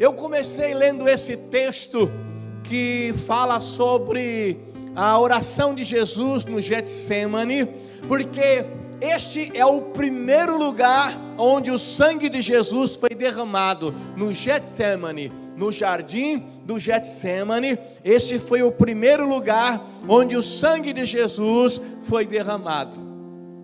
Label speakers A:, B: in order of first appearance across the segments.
A: Eu comecei lendo esse texto que fala sobre a oração de Jesus no Getsemane, porque este é o primeiro lugar onde o sangue de Jesus foi derramado no Getsemane, no jardim do Getsemane. Este foi o primeiro lugar onde o sangue de Jesus foi derramado.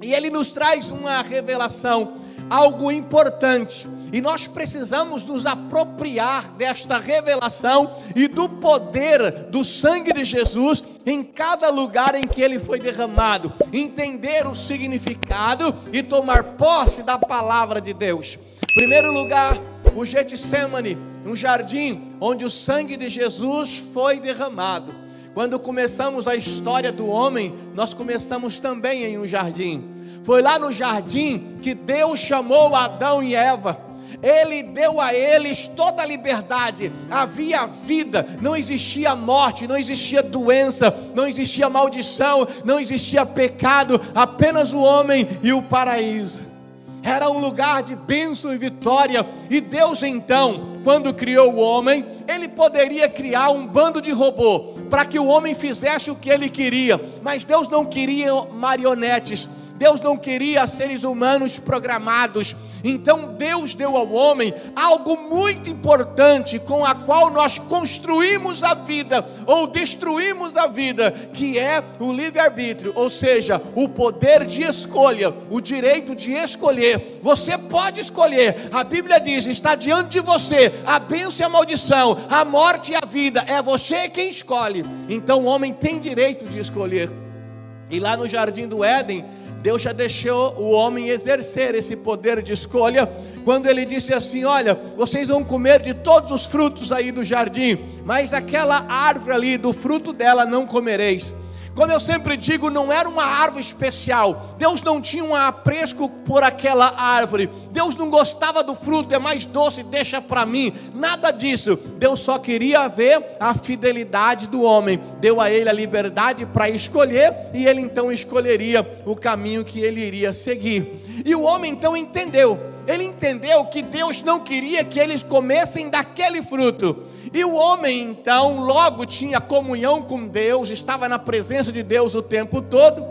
A: E ele nos traz uma revelação, algo importante. E nós precisamos nos apropriar desta revelação e do poder do sangue de Jesus em cada lugar em que ele foi derramado, entender o significado e tomar posse da palavra de Deus. Primeiro lugar, o Getsemane, um jardim onde o sangue de Jesus foi derramado. Quando começamos a história do homem, nós começamos também em um jardim. Foi lá no jardim que Deus chamou Adão e Eva ele deu a eles toda a liberdade, havia vida, não existia morte, não existia doença, não existia maldição, não existia pecado, apenas o homem e o paraíso. Era um lugar de bênção e vitória, e Deus então, quando criou o homem, ele poderia criar um bando de robô para que o homem fizesse o que ele queria, mas Deus não queria marionetes, Deus não queria seres humanos programados. Então Deus deu ao homem algo muito importante com a qual nós construímos a vida ou destruímos a vida, que é o livre-arbítrio, ou seja, o poder de escolha, o direito de escolher. Você pode escolher. A Bíblia diz: está diante de você a bênção e a maldição, a morte e a vida. É você quem escolhe. Então o homem tem direito de escolher. E lá no jardim do Éden, Deus já deixou o homem exercer esse poder de escolha, quando ele disse assim: Olha, vocês vão comer de todos os frutos aí do jardim, mas aquela árvore ali, do fruto dela não comereis como eu sempre digo, não era uma árvore especial. Deus não tinha um apresco por aquela árvore. Deus não gostava do fruto, é mais doce, deixa para mim. Nada disso. Deus só queria ver a fidelidade do homem. Deu a ele a liberdade para escolher e ele então escolheria o caminho que ele iria seguir. E o homem então entendeu. Ele entendeu que Deus não queria que eles comessem daquele fruto. E o homem então logo tinha comunhão com Deus, estava na presença de Deus o tempo todo,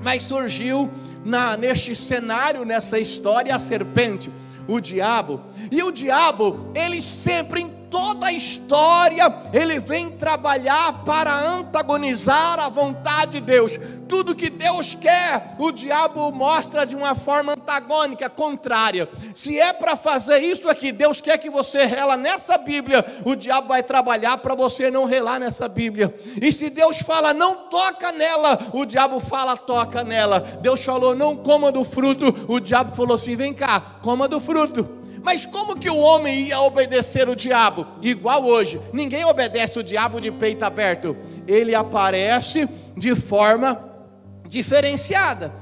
A: mas surgiu na, neste cenário, nessa história, a serpente, o diabo. E o diabo, ele sempre em toda a história, ele vem trabalhar para antagonizar a vontade de Deus. Tudo que Deus quer, o diabo mostra de uma forma antagônica, contrária. Se é para fazer isso aqui, Deus quer que você rela nessa Bíblia, o diabo vai trabalhar para você não relar nessa Bíblia. E se Deus fala não toca nela, o diabo fala toca nela. Deus falou não coma do fruto, o diabo falou assim: vem cá, coma do fruto. Mas como que o homem ia obedecer o diabo? Igual hoje, ninguém obedece o diabo de peito aberto. Ele aparece de forma diferenciada.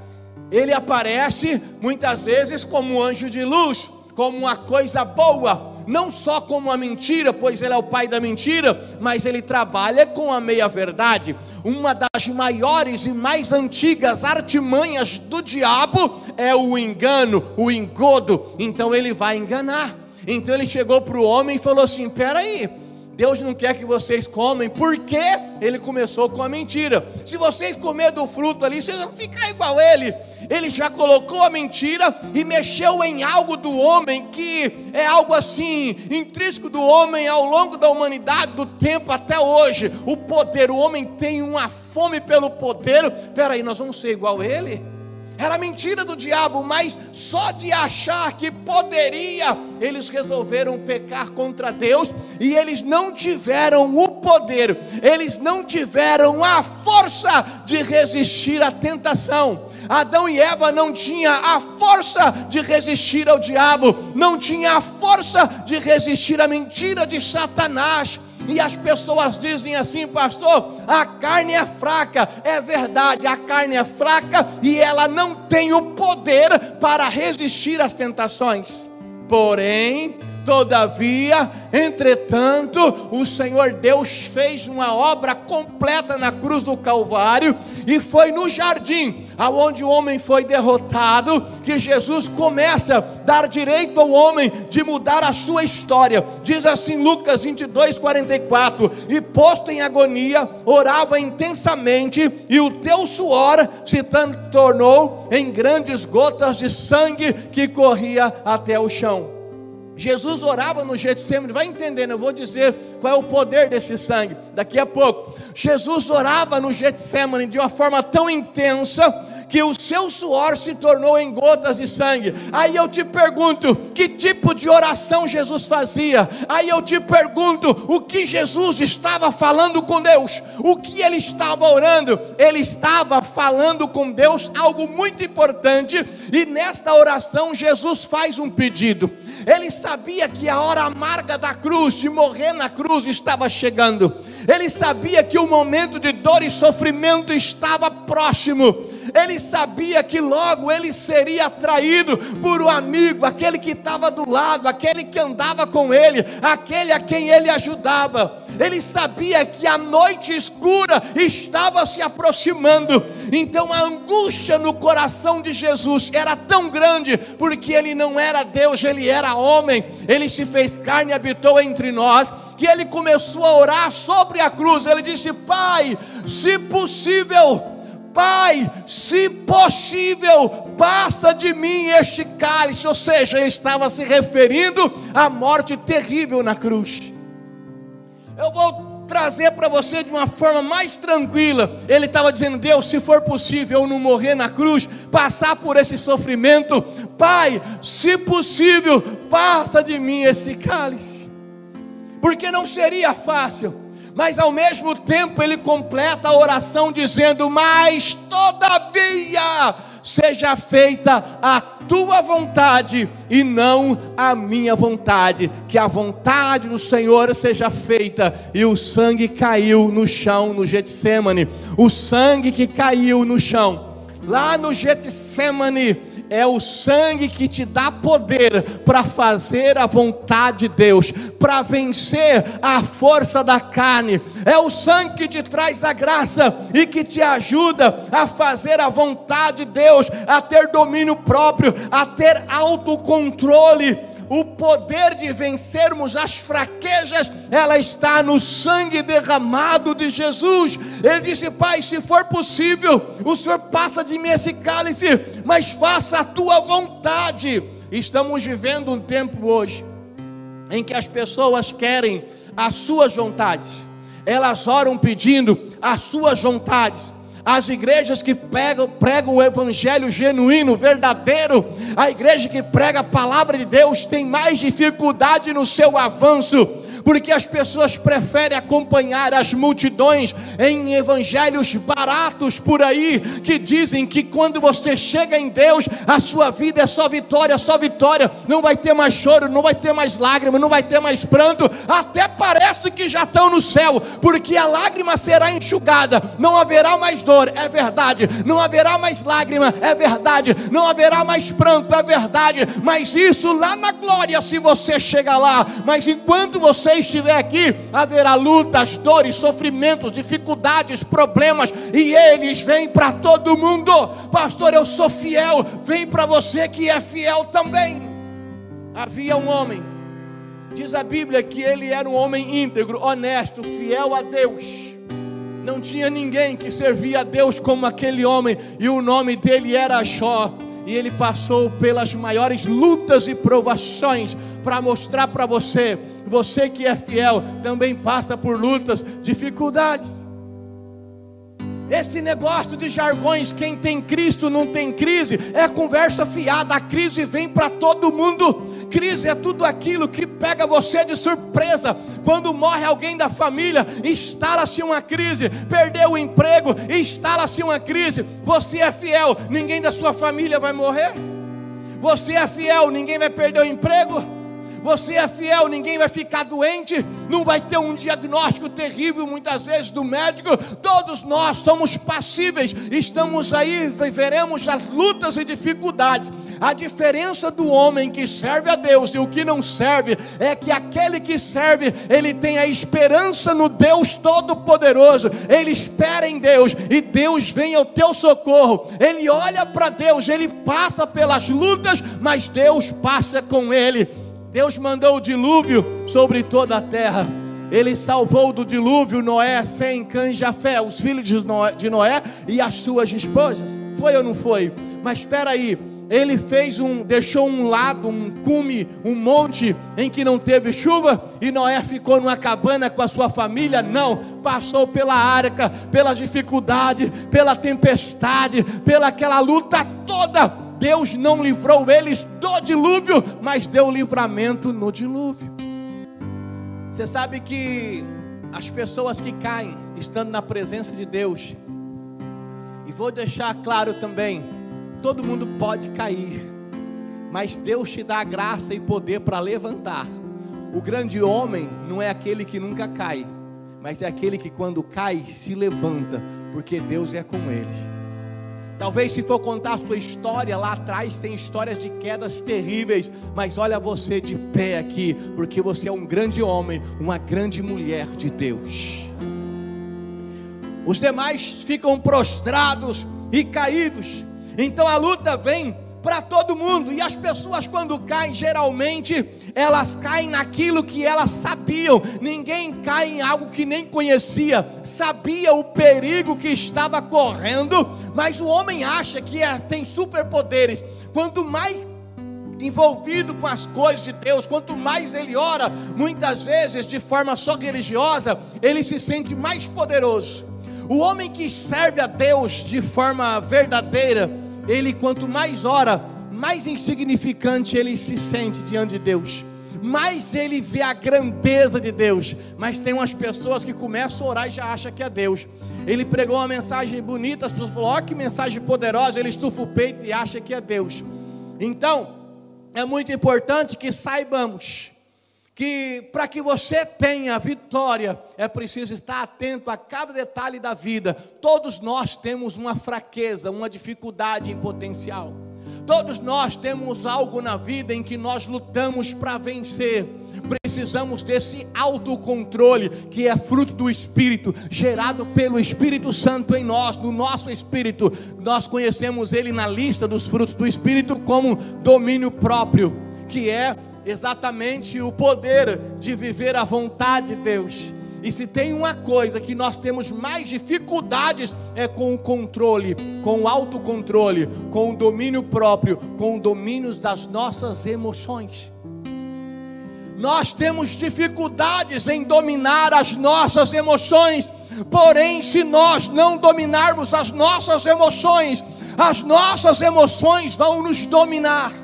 A: Ele aparece muitas vezes como um anjo de luz, como uma coisa boa, não só como uma mentira, pois ele é o pai da mentira, mas ele trabalha com a meia-verdade. Uma das maiores e mais antigas artimanhas do diabo é o engano, o engodo. Então ele vai enganar. Então ele chegou para o homem e falou assim: peraí, Deus não quer que vocês comem, porque ele começou com a mentira. Se vocês comer do fruto ali, vocês vão ficar igual ele ele já colocou a mentira e mexeu em algo do homem que é algo assim, intrínseco do homem ao longo da humanidade, do tempo até hoje. O poder, o homem tem uma fome pelo poder. Peraí, nós vamos ser igual ele? Era mentira do diabo, mas só de achar que poderia, eles resolveram pecar contra Deus e eles não tiveram o poder, eles não tiveram a força de resistir à tentação. Adão e Eva não tinham a força de resistir ao diabo, não tinha a força de resistir à mentira de Satanás. E as pessoas dizem assim, pastor, a carne é fraca. É verdade, a carne é fraca e ela não tem o poder para resistir às tentações. Porém, Todavia, entretanto, o Senhor Deus fez uma obra completa na cruz do Calvário e foi no jardim, aonde o homem foi derrotado, que Jesus começa a dar direito ao homem de mudar a sua história. Diz assim Lucas 22, 44: E posto em agonia, orava intensamente, e o teu suor se tornou em grandes gotas de sangue que corria até o chão. Jesus orava no Getsemane, vai entendendo, eu vou dizer qual é o poder desse sangue daqui a pouco. Jesus orava no Getsemane de uma forma tão intensa que o seu suor se tornou em gotas de sangue. Aí eu te pergunto, que tipo de oração Jesus fazia? Aí eu te pergunto, o que Jesus estava falando com Deus? O que ele estava orando? Ele estava falando com Deus algo muito importante, e nesta oração Jesus faz um pedido. Ele sabia que a hora amarga da cruz, de morrer na cruz, estava chegando. Ele sabia que o momento de dor e sofrimento estava próximo ele sabia que logo ele seria traído por um amigo, aquele que estava do lado, aquele que andava com ele, aquele a quem ele ajudava. Ele sabia que a noite escura estava se aproximando, então a angústia no coração de Jesus era tão grande, porque ele não era Deus, ele era homem, ele se fez carne e habitou entre nós, que ele começou a orar sobre a cruz. Ele disse: Pai, se possível, Pai, se possível, passa de mim este cálice. Ou seja, ele estava se referindo à morte terrível na cruz. Eu vou trazer para você de uma forma mais tranquila. Ele estava dizendo: Deus, se for possível eu não morrer na cruz, passar por esse sofrimento, Pai, se possível, passa de mim esse cálice, porque não seria fácil mas ao mesmo tempo ele completa a oração dizendo: Mas todavia seja feita a tua vontade e não a minha vontade, que a vontade do Senhor seja feita. E o sangue caiu no chão no Getsemane, o sangue que caiu no chão, lá no Getsemane é o sangue que te dá poder para fazer a vontade de Deus, para vencer a força da carne. É o sangue que te traz a graça e que te ajuda a fazer a vontade de Deus, a ter domínio próprio, a ter autocontrole o poder de vencermos as fraquezas, ela está no sangue derramado de Jesus. Ele disse: Pai, se for possível, o Senhor passa de mim esse cálice, mas faça a tua vontade. Estamos vivendo um tempo hoje em que as pessoas querem as suas vontades, elas oram pedindo as suas vontades as igrejas que pregam, pregam o evangelho genuíno, verdadeiro, a igreja que prega a palavra de Deus tem mais dificuldade no seu avanço porque as pessoas preferem acompanhar as multidões em evangelhos baratos por aí, que dizem que quando você chega em Deus, a sua vida é só vitória, só vitória, não vai ter mais choro, não vai ter mais lágrima, não vai ter mais pranto, até parece que já estão no céu, porque a lágrima será enxugada, não haverá mais dor, é verdade, não haverá mais lágrima, é verdade, não haverá mais pranto, é verdade, mas isso lá na glória, se você chegar lá, mas enquanto você estiver aqui, haverá lutas, dores, sofrimentos, dificuldades, problemas, e eles vêm para todo mundo. Pastor, eu sou fiel, vem para você que é fiel também. Havia um homem, diz a Bíblia que ele era um homem íntegro, honesto, fiel a Deus. Não tinha ninguém que servia a Deus como aquele homem, e o nome dele era Jó e ele passou pelas maiores lutas e provações para mostrar para você, você que é fiel, também passa por lutas, dificuldades. Esse negócio de jargões, quem tem Cristo não tem crise, é conversa fiada. A crise vem para todo mundo. Crise é tudo aquilo que pega você de surpresa. Quando morre alguém da família, instala-se uma crise. Perdeu o emprego, instala-se uma crise. Você é fiel, ninguém da sua família vai morrer. Você é fiel, ninguém vai perder o emprego. Você é fiel, ninguém vai ficar doente, não vai ter um diagnóstico terrível muitas vezes do médico. Todos nós somos passíveis, estamos aí, veremos as lutas e dificuldades. A diferença do homem que serve a Deus e o que não serve é que aquele que serve, ele tem a esperança no Deus Todo-Poderoso, ele espera em Deus e Deus vem ao teu socorro. Ele olha para Deus, ele passa pelas lutas, mas Deus passa com ele. Deus mandou o dilúvio sobre toda a terra. Ele salvou do dilúvio Noé, Sem, Cã e Jafé, os filhos de Noé e as suas esposas. Foi ou não foi? Mas espera aí, ele fez um, deixou um lado, um cume, um monte em que não teve chuva, e Noé ficou numa cabana com a sua família? Não, passou pela arca, pela dificuldade, pela tempestade, pela aquela luta toda. Deus não livrou eles do dilúvio, mas deu livramento no dilúvio. Você sabe que as pessoas que caem estando na presença de Deus, e vou deixar claro também, todo mundo pode cair, mas Deus te dá graça e poder para levantar. O grande homem não é aquele que nunca cai, mas é aquele que quando cai se levanta, porque Deus é com ele. Talvez se for contar a sua história lá atrás, tem histórias de quedas terríveis, mas olha você de pé aqui, porque você é um grande homem, uma grande mulher de Deus. Os demais ficam prostrados e caídos, então a luta vem para todo mundo, e as pessoas, quando caem, geralmente elas caem naquilo que elas sabiam. Ninguém cai em algo que nem conhecia, sabia o perigo que estava correndo, mas o homem acha que é, tem superpoderes. Quanto mais envolvido com as coisas de Deus, quanto mais ele ora, muitas vezes de forma só religiosa, ele se sente mais poderoso. O homem que serve a Deus de forma verdadeira, ele quanto mais ora, mais insignificante ele se sente diante de Deus. Mais ele vê a grandeza de Deus. Mas tem umas pessoas que começam a orar e já acham que é Deus. Ele pregou uma mensagem bonita, as pessoas falaram: Ó, que mensagem poderosa. Ele estufa o peito e acha que é Deus. Então, é muito importante que saibamos que para que você tenha vitória, é preciso estar atento a cada detalhe da vida. Todos nós temos uma fraqueza, uma dificuldade em potencial. Todos nós temos algo na vida em que nós lutamos para vencer. Precisamos desse autocontrole que é fruto do Espírito, gerado pelo Espírito Santo em nós, no nosso espírito. Nós conhecemos ele na lista dos frutos do Espírito como domínio próprio, que é exatamente o poder de viver a vontade de Deus. E se tem uma coisa que nós temos mais dificuldades é com o controle, com o autocontrole, com o domínio próprio, com o domínio das nossas emoções. Nós temos dificuldades em dominar as nossas emoções, porém, se nós não dominarmos as nossas emoções, as nossas emoções vão nos dominar.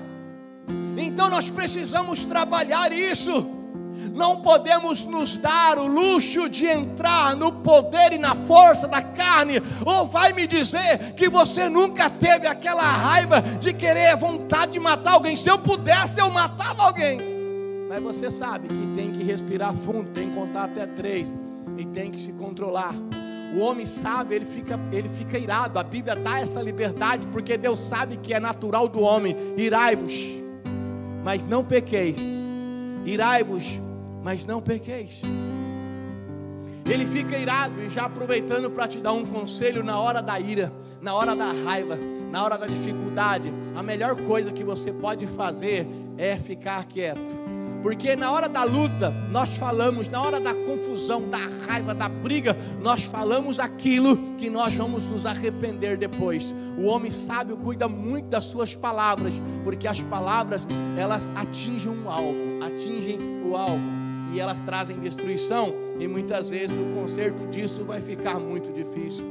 A: Então nós precisamos trabalhar isso. Não podemos nos dar o luxo de entrar no poder e na força da carne. Ou vai me dizer que você nunca teve aquela raiva de querer vontade de matar alguém. Se eu pudesse, eu matava alguém. Mas você sabe que tem que respirar fundo, tem que contar até três e tem que se controlar. O homem sabe, ele fica, ele fica irado. A Bíblia dá essa liberdade porque Deus sabe que é natural do homem. Irai-vos mas não pequeis. Irai-vos, mas não pequeis. Ele fica irado e já aproveitando para te dar um conselho na hora da ira, na hora da raiva, na hora da dificuldade. A melhor coisa que você pode fazer é ficar quieto porque na hora da luta, nós falamos, na hora da confusão, da raiva, da briga, nós falamos aquilo que nós vamos nos arrepender depois. O homem sábio cuida muito das suas palavras, porque as palavras, elas atingem um alvo, atingem o alvo, e elas trazem destruição, e muitas vezes o conserto disso vai ficar muito difícil.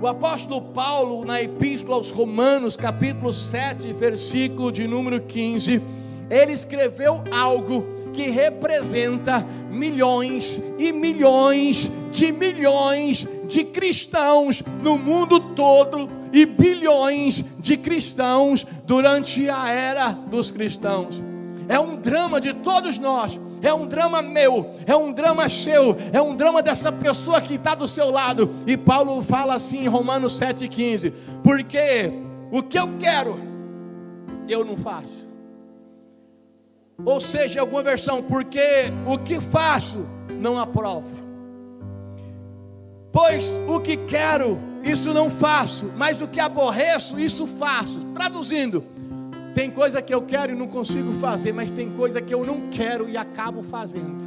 A: O apóstolo Paulo, na Epístola aos Romanos, capítulo 7, versículo de número 15, ele escreveu algo que representa milhões e milhões de milhões de cristãos no mundo todo e bilhões de cristãos durante a era dos cristãos. é um drama de todos nós, é um drama meu, é um drama seu, é um drama dessa pessoa que está do seu lado. E Paulo fala assim em Romanos 7,15: porque o que eu quero, eu não faço. Ou seja, alguma versão, porque o que faço, não aprovo. Pois o que quero, isso não faço, mas o que aborreço, isso faço. Traduzindo, tem coisa que eu quero e não consigo fazer, mas tem coisa que eu não quero e acabo fazendo.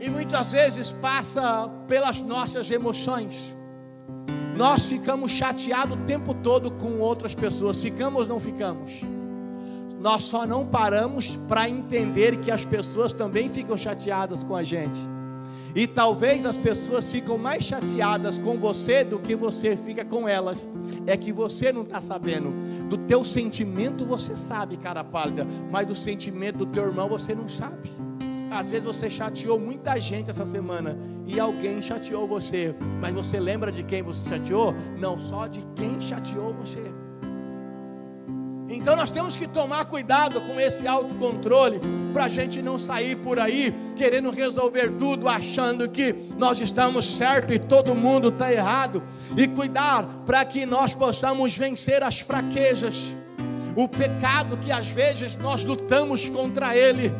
A: E muitas vezes passa pelas nossas emoções. Nós ficamos chateados o tempo todo com outras pessoas. Ficamos ou não ficamos? Nós só não paramos para entender que as pessoas também ficam chateadas com a gente. E talvez as pessoas ficam mais chateadas com você do que você fica com elas. É que você não está sabendo. Do teu sentimento você sabe, cara pálida, mas do sentimento do teu irmão você não sabe. Às vezes você chateou muita gente essa semana e alguém chateou você, mas você lembra de quem você chateou? Não, só de quem chateou você. Então nós temos que tomar cuidado com esse autocontrole, para a gente não sair por aí querendo resolver tudo, achando que nós estamos certo e todo mundo está errado, e cuidar para que nós possamos vencer as fraquezas, o pecado que às vezes nós lutamos contra ele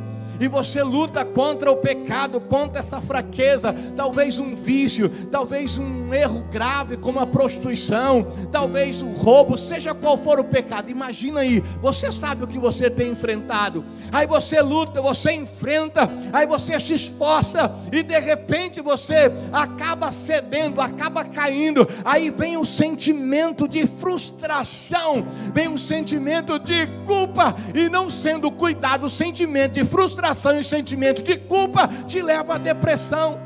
A: e você luta contra o pecado, contra essa fraqueza, talvez um vício, talvez um erro grave como a prostituição, talvez o roubo, seja qual for o pecado. Imagina aí, você sabe o que você tem enfrentado. Aí você luta, você enfrenta, aí você se esforça e de repente você acaba cedendo, acaba caindo. Aí vem o sentimento de frustração, vem o sentimento de culpa e não sendo cuidado, o sentimento de frustração e o sentimento de culpa te leva à depressão.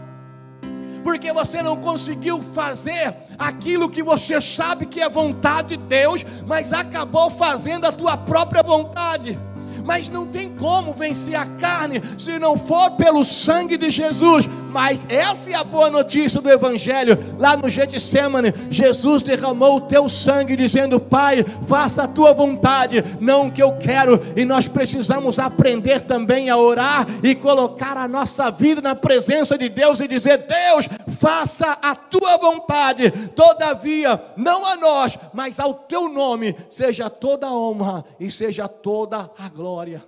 A: Porque você não conseguiu fazer aquilo que você sabe que é vontade de Deus, mas acabou fazendo a tua própria vontade mas não tem como vencer a carne se não for pelo sangue de Jesus. Mas essa é a boa notícia do Evangelho. Lá no Getsemane, Jesus derramou o teu sangue, dizendo: Pai, faça a tua vontade, não o que eu quero. E nós precisamos aprender também a orar e colocar a nossa vida na presença de Deus e dizer: Deus, faça a tua vontade, todavia, não a nós, mas ao teu nome, seja toda a honra e seja toda a glória.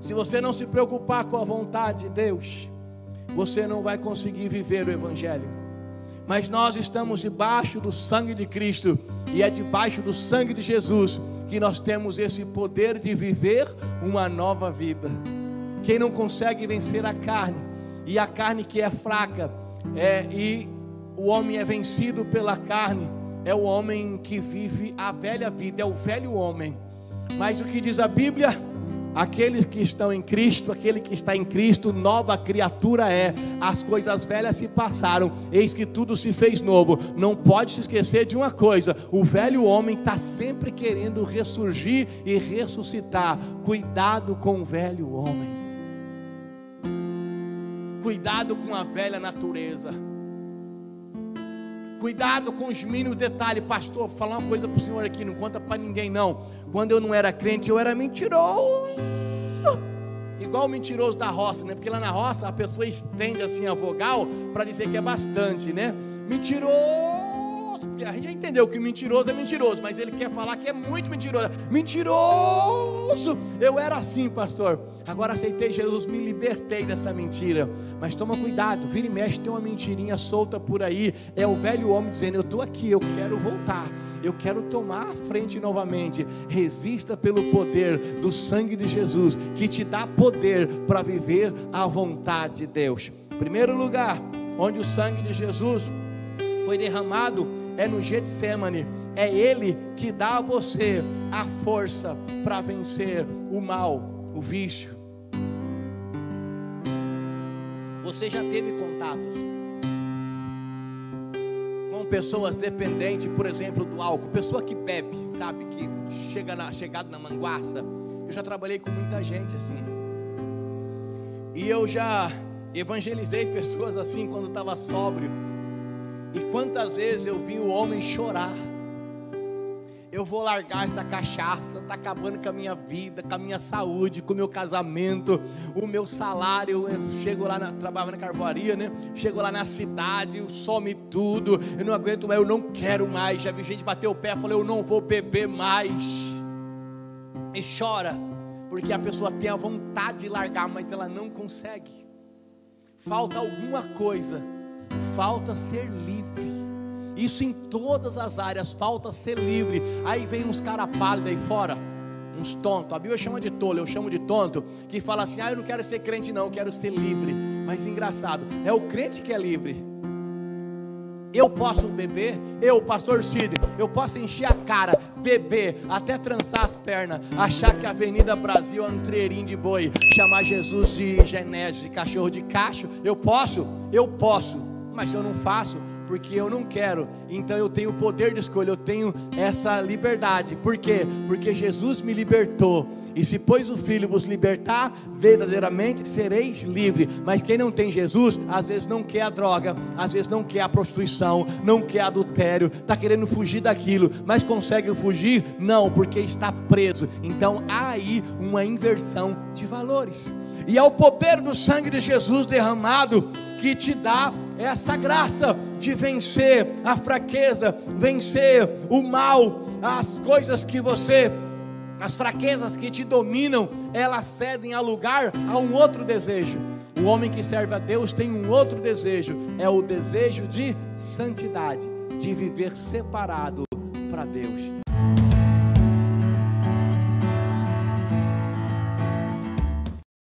A: Se você não se preocupar com a vontade de Deus, você não vai conseguir viver o Evangelho. Mas nós estamos debaixo do sangue de Cristo, e é debaixo do sangue de Jesus que nós temos esse poder de viver uma nova vida. Quem não consegue vencer a carne, e a carne que é fraca, é, e o homem é vencido pela carne, é o homem que vive a velha vida, é o velho homem. Mas o que diz a Bíblia? Aqueles que estão em Cristo, aquele que está em Cristo, nova criatura é. As coisas velhas se passaram, eis que tudo se fez novo. Não pode se esquecer de uma coisa: o velho homem está sempre querendo ressurgir e ressuscitar. Cuidado com o velho homem. Cuidado com a velha natureza. Cuidado com os mínimos detalhes, pastor. Vou falar uma coisa para o senhor aqui, não conta para ninguém não. Quando eu não era crente, eu era mentiroso. Igual o mentiroso da roça, né? Porque lá na roça a pessoa estende assim a vogal para dizer que é bastante, né? Mentiroso porque a gente já entendeu que mentiroso é mentiroso, mas ele quer falar que é muito mentiroso. Mentiroso! Eu era assim, pastor. Agora aceitei Jesus, me libertei dessa mentira. Mas toma cuidado, vira e mexe, tem uma mentirinha solta por aí. É o velho homem dizendo: Eu estou aqui, eu quero voltar. Eu quero tomar a frente novamente. Resista pelo poder do sangue de Jesus, que te dá poder para viver a vontade de Deus. Primeiro lugar, onde o sangue de Jesus foi derramado é no Getsemane. É Ele que dá a você a força para vencer o mal, o vício. Você já teve contatos com pessoas dependentes, por exemplo, do álcool, pessoa que bebe, sabe, que chega na, chegado na manguaça. Eu já trabalhei com muita gente assim. E eu já evangelizei pessoas assim quando estava sóbrio. E quantas vezes eu vi o homem chorar. eu vou largar essa cachaça, está acabando com a minha vida, com a minha saúde, com o meu casamento, o meu salário. Eu chego lá, na, trabalho na carvoaria, né? Chego lá na cidade, some tudo, eu não aguento mais, eu não quero mais. Já vi gente bater o pé, falei, eu não vou beber mais. E chora, porque a pessoa tem a vontade de largar, mas ela não consegue. Falta alguma coisa, falta ser livre. Isso em todas as áreas, falta ser livre. Aí vem uns cara pálidos aí fora, uns tontos. A Bíblia chama de tolo, eu chamo de tonto, que fala assim: "Ah, eu não quero ser crente não, eu quero ser livre". Mas engraçado, é o crente que é livre. Eu posso beber, eu, pastor Cid, eu posso encher a cara, beber, até trançar as pernas, achar que a Avenida Brasil é um treirinho de boi, chamar Jesus de genésio, de cachorro de cacho. Eu posso, eu posso, mas eu não faço, porque eu não quero. Então eu tenho o poder de escolha, eu tenho essa liberdade. Por quê? Porque Jesus me libertou. E se pois o Filho vos libertar, verdadeiramente sereis livre. Mas quem não tem Jesus, às vezes não quer a droga, às vezes não quer a prostituição, não quer adultério, está querendo fugir daquilo, mas consegue fugir? Não, porque está preso. Então há aí uma inversão de valores. E é o poder do sangue de Jesus derramado que te dá essa graça de vencer a fraqueza, vencer o mal, as coisas que você, as fraquezas que te dominam, elas cedem a lugar a um outro desejo. O homem que serve a Deus tem um outro desejo, é o desejo de santidade, de viver separado para Deus.